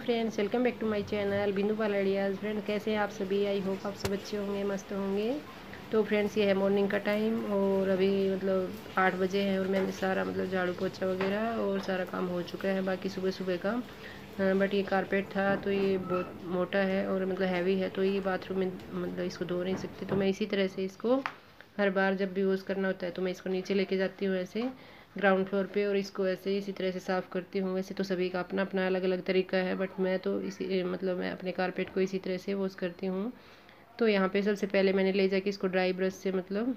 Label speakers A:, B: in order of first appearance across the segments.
A: Friends welcome back to my channel Bindu Paldiya's friend कैसे हैं आप सभी? आई होप आप सब अच्छे होंगे, मस्त होंगे। तो फ्रेंड्स ये है मॉर्निंग का टाइम और अभी मतलब आठ बजे हैं और मैंने सारा मतलब झाड़ू पोछा वगैरह और सारा काम हो चुका है, बाकी सुबह सुबह का बट ये कारपेट था तो ये बहुत मोटा है और मतलब हैवी है तो ये बाथरूम में मतलब इसको धो नहीं सकती। तो मैं इसी तरह से इसको हर बार जब भी यूज़ करना होता है तो मैं इसको नीचे लेके जाती हूँ ऐसे। ग्राउंड फ्लोर पे और इसको ऐसे ही इसी तरह से साफ़ करती हूँ। वैसे तो सभी का अपना अपना अलग अलग तरीका है बट मैं तो इसी मतलब मैं अपने कारपेट को इसी तरह से वॉश करती हूँ। तो यहाँ पे सबसे पहले मैंने ले जाके इसको ड्राई ब्रश से मतलब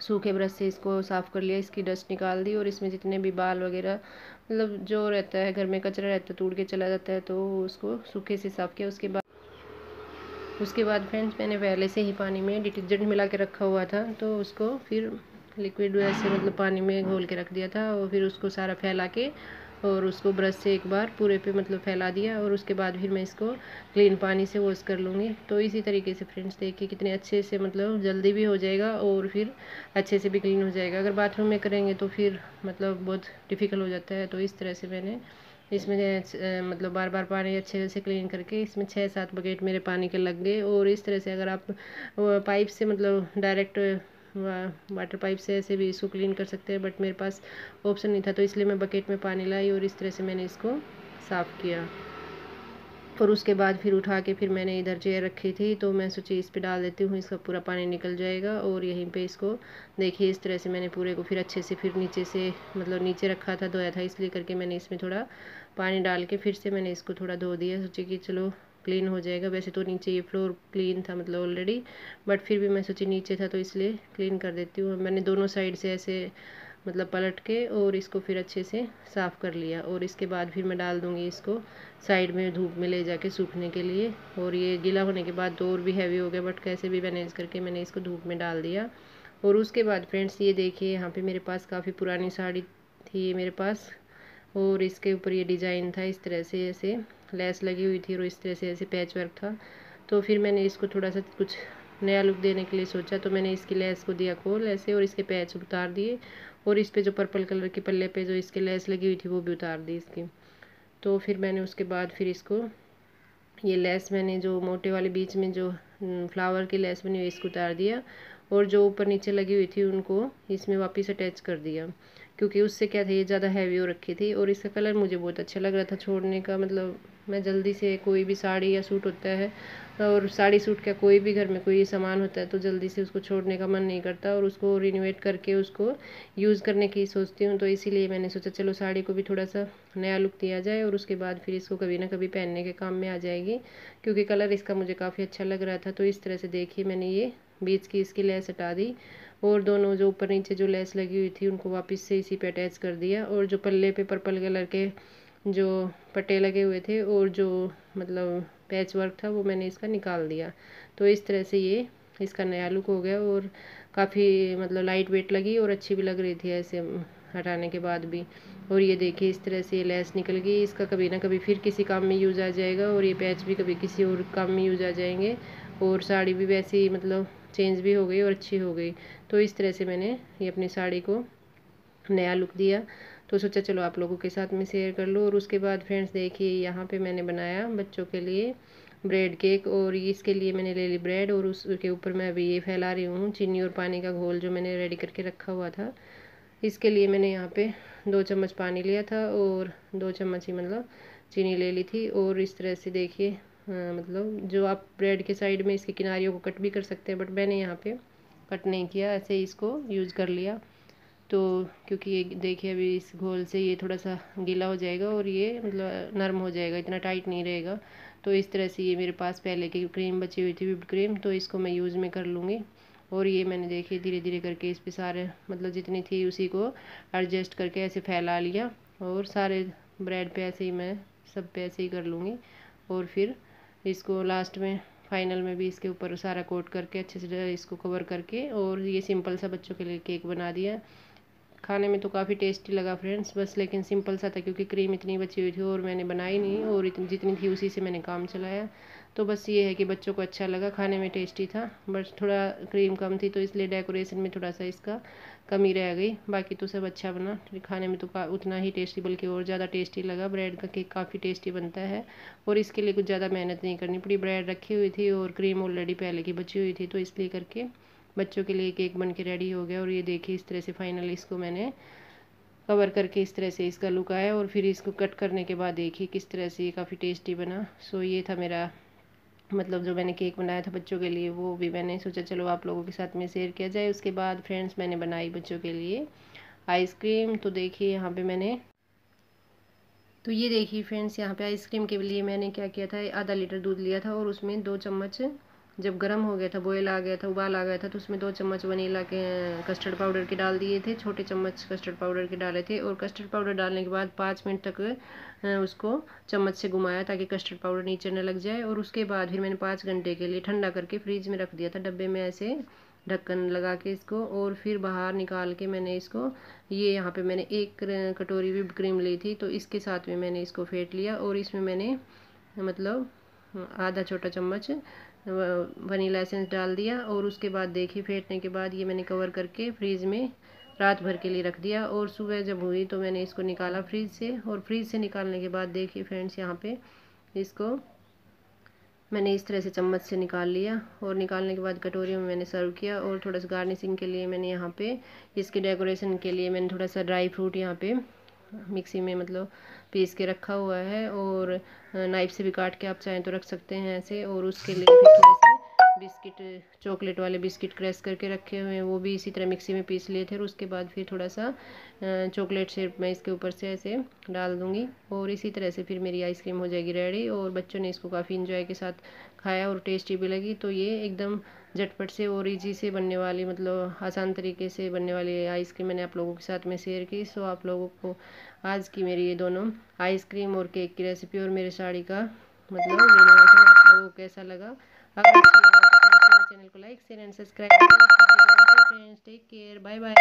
A: सूखे ब्रश से इसको साफ़ कर लिया, इसकी डस्ट निकाल दी और इसमें जितने भी बाल वगैरह मतलब जो रहता है, घर में कचरा रहता है उड़ के चला जाता है तो उसको सूखे से साफ़ किया। उसके बाद उसके बाद फ्रेंड्स मैंने पहले से ही पानी में डिटर्जेंट मिला के रखा हुआ था तो उसको फिर लिक्विड वैसे मतलब पानी में घोल के रख दिया था और फिर उसको सारा फैला के और उसको ब्रश से एक बार पूरे पे मतलब फैला दिया और उसके बाद फिर मैं इसको क्लीन पानी से वॉश कर लूँगी। तो इसी तरीके से फ्रेंड्स देखिए कितने अच्छे से मतलब जल्दी भी हो जाएगा और फिर अच्छे से भी क्लीन हो जाएगा। अगर बाथरूम में करेंगे तो फिर मतलब बहुत डिफ़िकल्ट हो जाता है। तो इस तरह से मैंने इसमें मतलब बार बार पानी अच्छे से क्लीन करके इसमें छः सात बकेट मेरे पानी के लग गए। और इस तरह से अगर आप पाइप से मतलब डायरेक्ट वाटर पाइप से ऐसे भी इसको क्लीन कर सकते हैं बट मेरे पास ऑप्शन नहीं था तो इसलिए मैं बकेट में पानी लाई और इस तरह से मैंने इसको साफ़ किया। और उसके बाद फिर उठा के फिर मैंने इधर चेयर रखी थी तो मैं सोची इस पर डाल देती हूँ, इसका पूरा पानी निकल जाएगा और यहीं पे इसको देखिए, इस तरह से मैंने पूरे को फिर अच्छे से फिर नीचे से मतलब नीचे रखा था, धोया था, इसलिए करके मैंने इसमें थोड़ा पानी डाल के फिर से मैंने इसको थोड़ा धो दिया। सोची कि चलो क्लीन हो जाएगा। वैसे तो नीचे ये फ्लोर क्लीन था मतलब ऑलरेडी बट फिर भी मैं सोची नीचे था तो इसलिए क्लीन कर देती हूँ। मैंने दोनों साइड से ऐसे मतलब पलट के और इसको फिर अच्छे से साफ़ कर लिया और इसके बाद फिर मैं डाल दूँगी इसको साइड में धूप में ले जाके सूखने के लिए। और ये गीला होने के बाद तो और भी हैवी हो गया बट कैसे भी मैनेज करके मैंने इसको धूप में डाल दिया। और उसके बाद फ्रेंड्स ये देखिए यहाँ पे मेरे पास काफ़ी पुरानी साड़ी थी मेरे पास और इसके ऊपर ये डिज़ाइन था इस तरह से ऐसे। लेस लगी हुई थी और इस तरह से ऐसे पैच वर्क था। तो फिर मैंने इसको थोड़ा सा कुछ नया लुक देने के लिए सोचा तो मैंने इसकी लेस को दिया खोल ऐसे और इसके पैच उतार दिए और इस पे जो पर्पल कलर के पल्ले पे जो इसके लेस लगी हुई थी, वो भी उतार दी इसकी। तो फिर मैंने उसके बाद फिर इसको, ये लेस मैंने जो मोटे वाले बीच में जो फ्लावर की लेस बनी हुई इसको उतार दिया और जो ऊपर नीचे लगी हुई थी, उनको इसमें वापस अटैच कर दिया। क्योंकि उससे क्या था, ये ज़्यादा हैवी हो रखी थी और इसका कलर मुझे बहुत अच्छा लग रहा था छोड़ने का मतलब मैं जल्दी से कोई भी साड़ी या सूट होता है और साड़ी सूट का कोई भी घर में कोई सामान होता है तो जल्दी से उसको छोड़ने का मन नहीं करता और उसको रिनोवेट करके उसको यूज़ करने की सोचती हूँ। तो इसीलिए मैंने सोचा चलो साड़ी को भी थोड़ा सा नया लुक दिया जाए और उसके बाद फिर इसको कभी ना कभी पहनने के काम में आ जाएगी क्योंकि कलर इसका मुझे काफ़ी अच्छा लग रहा था। तो इस तरह से देखिए मैंने ये बीच की इसकी लेस हटा दी और दोनों जो ऊपर नीचे जो लेस लगी हुई थी उनको वापस से इसी पे अटैच कर दिया और जो पल्ले पे पर्पल कलर के जो पट्टे लगे हुए थे और जो मतलब पैच वर्क था, वो मैंने इसका निकाल दिया। तो इस तरह से ये इसका नया लुक हो गया और काफ़ी मतलब लाइट वेट लगी और अच्छी भी लग रही थी ऐसे हटाने के बाद भी। और ये देखिए, इस तरह से ये लेस निकल गई। इसका कभी ना कभी फिर किसी काम में यूज़ आ जाएगा और ये पैच भी कभी किसी और काम में यूज़ आ जाएँगे। और साड़ी भी वैसे ही मतलब चेंज भी हो गई और अच्छी हो गई। तो इस तरह से मैंने ये अपनी साड़ी को नया लुक दिया। तो सोचा चलो आप लोगों के साथ में शेयर कर लो और उसके बाद फ्रेंड्स देखिए यहाँ पे मैंने बनाया बच्चों के लिए ब्रेड केक और इसके लिए मैंने ले ली ब्रेड और उसके ऊपर मैं अभी ये फैला रही हूँ चीनी और पानी का घोल जो मैंने रेडी करके रखा हुआ था। इसके लिए मैंने यहाँ पे दो चम्मच पानी लिया था और दो चम्मच ही मतलब चीनी ले ली थी और इस तरह से देखिए मतलब जो आप ब्रेड के साइड में इसके किनारियों को कट भी कर सकते हैं बट मैंने यहाँ पे कट नहीं किया, ऐसे इसको यूज़ कर लिया। तो क्योंकि ये देखिए अभी इस घोल से ये थोड़ा सा गीला हो जाएगा और ये मतलब नरम हो जाएगा, इतना टाइट नहीं रहेगा। तो इस तरह से ये मेरे पास पहले की क्रीम बची हुई थी विप क्रीम तो इसको मैं यूज़ में कर लूँगी। और ये मैंने देखिए धीरे धीरे करके इस पर सारे मतलब जितनी थी उसी को एडजस्ट करके ऐसे फैला लिया। और सारे ब्रेड पे ऐसे ही मैं, सब पे ऐसे ही कर लूँगी। और फिर इसको लास्ट में फाइनल में भी इसके ऊपर सारा कोट करके अच्छे से इसको कवर करके और ये सिंपल सा बच्चों के लिए केक बना दिया। खाने में तो काफ़ी टेस्टी लगा फ्रेंड्स बस लेकिन सिंपल सा था क्योंकि क्रीम इतनी बची हुई थी और मैंने बनाई नहीं और इतनी, जितनी थी उसी से मैंने काम चलाया। तो बस ये है कि बच्चों को अच्छा लगा, खाने में टेस्टी था। बस थोड़ा क्रीम कम थी तो इसलिए डेकोरेशन में थोड़ा सा इसका कमी रह गई। बाकी तो सब अच्छा बना। खाने में तो उतना ही टेस्टी बल्कि और ज़्यादा टेस्टी लगा। ब्रेड का केक काफ़ी टेस्टी बनता है और इसके लिए कुछ ज़्यादा मेहनत नहीं करनी पड़ी। ब्रेड रखी हुई थी और क्रीम ऑलरेडी पहले की बची हुई थी तो इसलिए करके बच्चों के लिए केक बन के रेडी हो गया और ये देखिए इस तरह से फाइनल इसको मैंने कवर करके इस तरह से इसका लुक आया और फिर इसको कट करने के बाद देखिए किस तरह से ये काफ़ी टेस्टी बना। सो ये था मेरा मतलब जो मैंने केक बनाया था बच्चों के लिए, वो भी मैंने सोचा चलो आप लोगों के साथ में शेयर किया जाए। उसके बाद फ्रेंड्स मैंने बनाई बच्चों के लिए आइसक्रीम तो देखिए यहाँ पे मैंने तो ये देखिए फ्रेंड्स यहाँ पे आइसक्रीम के लिए मैंने क्या किया था? आधा लीटर दूध लिया था और उसमें दो चम्मच जब गर्म हो गया था बॉयल आ गया था, उबाल आ गया था तो उसमें दो चम्मच वनीला के कस्टर्ड पाउडर के डाल दिए थे, छोटे चम्मच कस्टर्ड पाउडर के डाले थे और कस्टर्ड पाउडर डालने के बाद पाँच मिनट तक उसको चम्मच से घुमाया ताकि कस्टर्ड पाउडर नीचे न लग जाए और उसके बाद फिर मैंने पाँच घंटे के लिए ठंडा करके फ्रिज में रख दिया था, डब्बे में ऐसे ढक्कन लगा के इसको और फिर बाहर निकाल के मैंने इसको, ये यहाँ पे मैंने एक कटोरी विप क्रीम ली थी तो इसके साथ में मैंने इसको फेंट लिया और इसमें मैंने मतलब आधा छोटा चम्मच वनीला एसेंस डाल दिया और उसके बाद देखिए फेंटने के बाद ये मैंने कवर करके फ्रीज़ में रात भर के लिए रख दिया और सुबह जब हुई तो मैंने इसको निकाला फ्रीज से और फ्रीज से निकालने के बाद देखिए फ्रेंड्स यहाँ पे इसको मैंने इस तरह से चम्मच से निकाल लिया और निकालने के बाद कटोरी में मैंने सर्व किया और थोड़ा सा गार्निशिंग के लिए मैंने यहाँ पे इसके डेकोरेशन के लिए मैंने थोड़ा सा ड्राई फ्रूट यहाँ पे मिक्सी में मतलब पीस के रखा हुआ है और नाइफ से भी काट के आप चाहें तो रख सकते हैं ऐसे और उसके लिए फिर थोड़े से बिस्किट, चॉकलेट वाले बिस्किट क्रैश करके रखे हुए हैं, वो भी इसी तरह मिक्सी में पीस लिए थे और उसके बाद फिर थोड़ा सा चॉकलेट शेप मैं इसके ऊपर से ऐसे डाल दूँगी और इसी तरह से फिर मेरी आइसक्रीम हो जाएगी रेडी और बच्चों ने इसको काफ़ी इन्जॉय के साथ खाया और टेस्टी भी लगी। तो ये एकदम झटपट से और ईजी से बनने वाली मतलब आसान तरीके से बनने वाली आइसक्रीम मैंने आप लोगों के साथ में शेयर की। सो आप लोगों को आज की मेरी ये दोनों आइसक्रीम और केक की रेसिपी और मेरे साड़ी का मतलब आप लोगों को कैसा लगा? अगर लगा तो चैनल को like share and subscribe friends take care bye bye